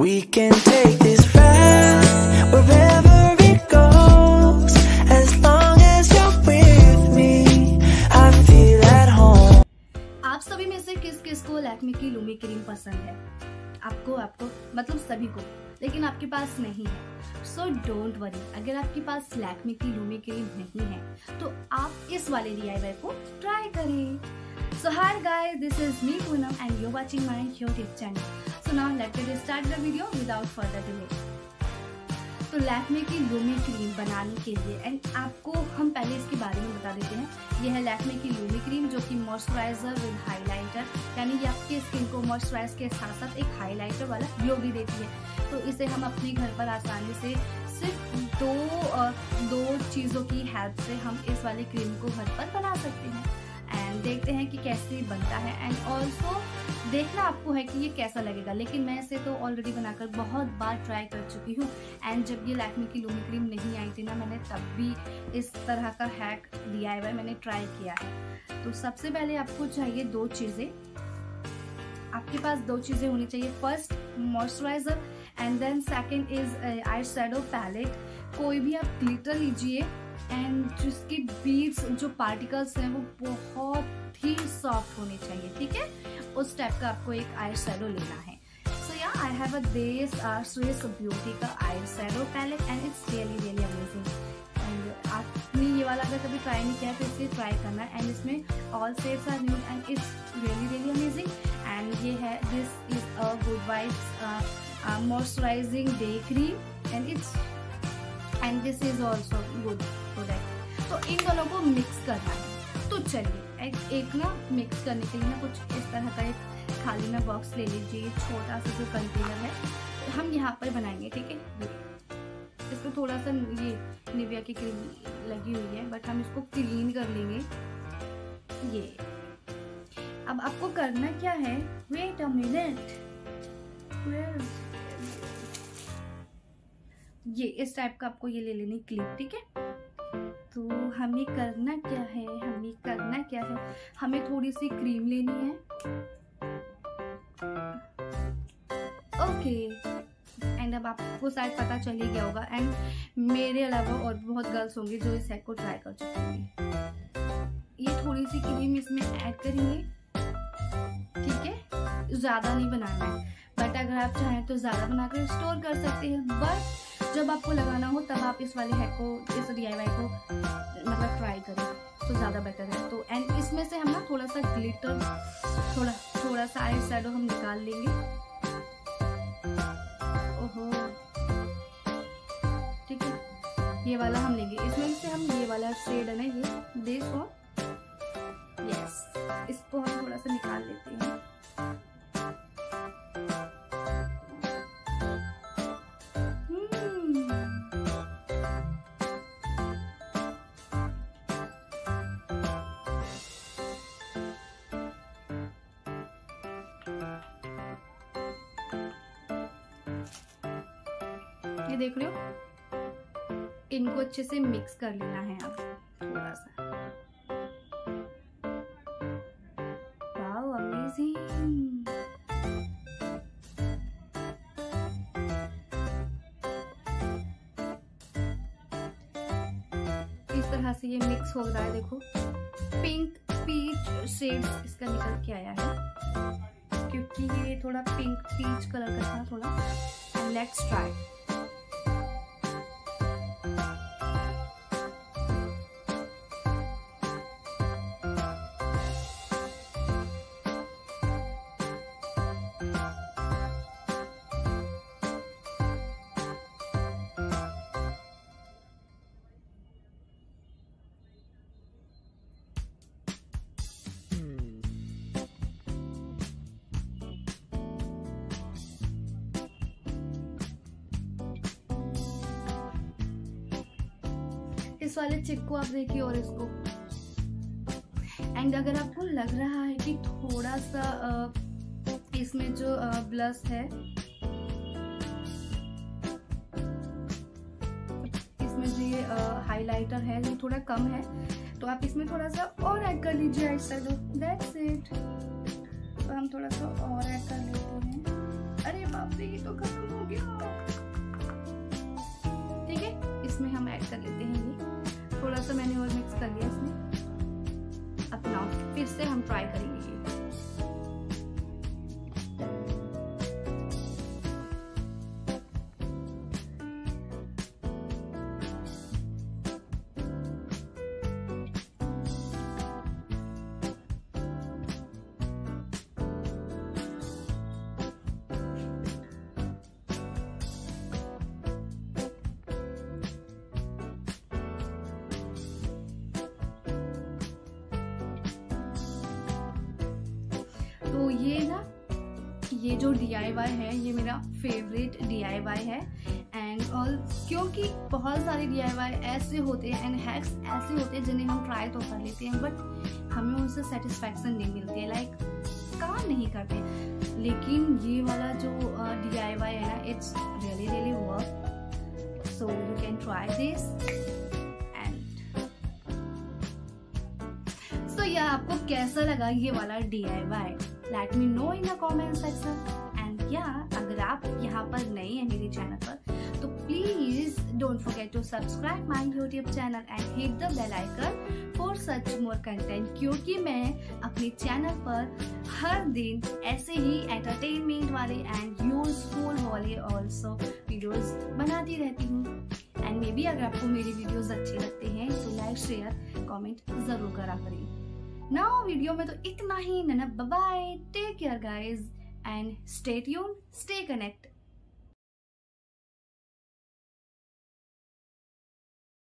We can take this ride wherever it goes. As long as you're with me, I feel at home. आप सभी में से किस किस को लैक्मे की लूमी क्रीम पसंद है आपको आपको मतलब सभी को लेकिन आपके पास नहीं है सो डोंट वरी अगर आपके पास लैक्मे की लूमी क्रीम नहीं है तो आप इस वाले डी को ट्राई करें so hi guys this is me Poonam and you watching my YouTube channel so now let us start the video without further delay तो लैक्मे की लूमी क्रीम बनाने के लिए एंड आपको हम पहले इसके बारे में बता देते हैं। यह है लैक्मे की लूमी क्रीम जो कि मॉइस्चराइजर विद हाइलाइटर यानी ये आपके स्किन को मॉइस्चराइज के साथ साथ एक हाइलाइटर वाला ग्लो भी देती है। तो इसे हम अपने घर पर आसानी से सिर्फ़ दो दो चीज़ों की हेल्प से हम इस वाली क्रीम को घर पर बना सकते हैं। देखते हैं कि कैसे बनता है। एंड ऑल्सो देखना आपको है कि ये कैसा लगेगा। लेकिन मैं इसे तो ऑलरेडी बनाकर बहुत बार ट्राई कर चुकी हूँ। एंड जब ये लैक्मे की लूमी क्रीम नहीं आई थी ना, मैंने तब भी इस तरह का हैक दिया है, मैंने ट्राई किया है। तो सबसे पहले आपको चाहिए दो चीज़ें। आपके पास दो चीज़ें होनी चाहिए। First moisturiser and then second is eye palette कोई भी आप ग्लिटर लीजिए। एंड जिसके बीड्स जो पार्टिकल्स हैं, वो बहुत ही सॉफ्ट होने चाहिए, ठीक है? उस टाइप का आपको एक आई शेडो लेना है। सो या I have a this Swiss beauty का eyeshadow palette and it's really really amazing and आपने ये वाला अगर कभी ट्राई नहीं किया तो इसे ट्राई करना। एंड इसमें all shades are new and it's really really amazing and ये है this is a good vibes moisturising day cream and it's and this is also good product तो इन दोनों को मिक्स करना है। तो चलिए एक, एक ना मिक्स करने के लिए ना कुछ इस तरह का एक खाली ना बॉक्स ले लीजिए छोटा सा जो कंटेनर है। हम यहाँ पर बनाएँगे ठीक है? इसको थोड़ा सा ये निविया की क्रीम लगी हुई है बट हम इसको क्लीन कर लेंगे। ये। अब आपको करना क्या है? वेट अ मिनट ये इस टाइप का आपको ये ले लेनी क्लिप ठीक है? हमें करना क्या है? हमें करना क्या है? हमें थोड़ी सी क्रीम लेनी है। ओके एंड अब आपको शायद पता चल ही गया होगा। एंड मेरे अलावा और भी बहुत गर्ल्स होंगे जो इस हैक को ट्राई कर चुके हैं ये थोड़ी सी क्रीम इसमें ऐड करेंगे। ठीक है? ज़्यादा नहीं बनाना है। बट अगर आप चाहें तो ज़्यादा बनाकर स्टोर कर सकते हैं। बट जब आपको लगाना हो, तब आप इस वाले हैक को, इस DIY को मतलब ट्राई करें तो ज़्यादा बेटर है। तो एंड इसमें से हम ना थोड़ा सा ग्लिटर थोड़ा थोड़ा सा आई शेडो हम निकाल लेंगे। ओहो। ठीक है। ये वाला हम लेंगे। इसमें से हम ये वाला शेड है ना, ये दिस ये देख रहे हो? इनको अच्छे से मिक्स कर लेना है आप, थोड़ा सा। इस तरह से ये मिक्स हो रहा है, देखो। पिंक पीच शेड्स इसका निकल के आया है। क्योंकि ये थोड़ा पिंक पीच कलर का था, थोड़ा। लेट्स ट्राई इस वाले चिक को आप देखिए और इसको। एंड अगर आपको लग रहा है कि थोड़ा सा इसमें जो ब्लस है, इसमें जो ये हाइलाइटर है ये थोड़ा कम है तो आप इसमें थोड़ा सा और ऐड कर लीजिए आई दैट्स इट तो हम थोड़ा सा और ऐड कर लेते हैं। अरे बाप रे, ये तो खत्म हो गया। ठीक है, इसमें हम ऐड कर लेते हैं ये। थोड़ा सा मैंने और मिक्स कर लिया इसमें। अपना फिर से हम ट्राई करेंगे। ये ना, ये जो डीआईवाई है, ये मेरा फेवरेट डीआईवाई है. एंड ऑल क्योंकि बहुत सारे डीआईवाई ऐसे होते हैं एंड हैक्स ऐसे होते हैं जिन्हें हम ट्राई तो कर लेते हैं बट हमें उनसे सेटिस्फैक्शन नहीं मिलती है. लाइक काम नहीं करते. लेकिन ये वाला जो डीआईवाई है ना it's really really work so you can try this and so यह आपको कैसा लगा ये वाला D I Y let me know in the comment section and या अगर आप यहाँ पर नए हैं मेरे चैनल पर तो please don't forget to subscribe my YouTube channel and hit the bell icon for such more content क्योंकि मैं अपने चैनल पर हर दिन ऐसे ही एंटरटेनमेंट वाले एंड यूजफुल वाले ऑल्सो वीडियोस बनाती रहती हूँ। एंड मे बी अगर आपको मेरी वीडियोस अच्छे लगते हैं तो लाइक शेयर कमेंट ज़रूर करा करें। नाउ वीडियो में तो इतना ही नना bye take care guys and stay tune stay connect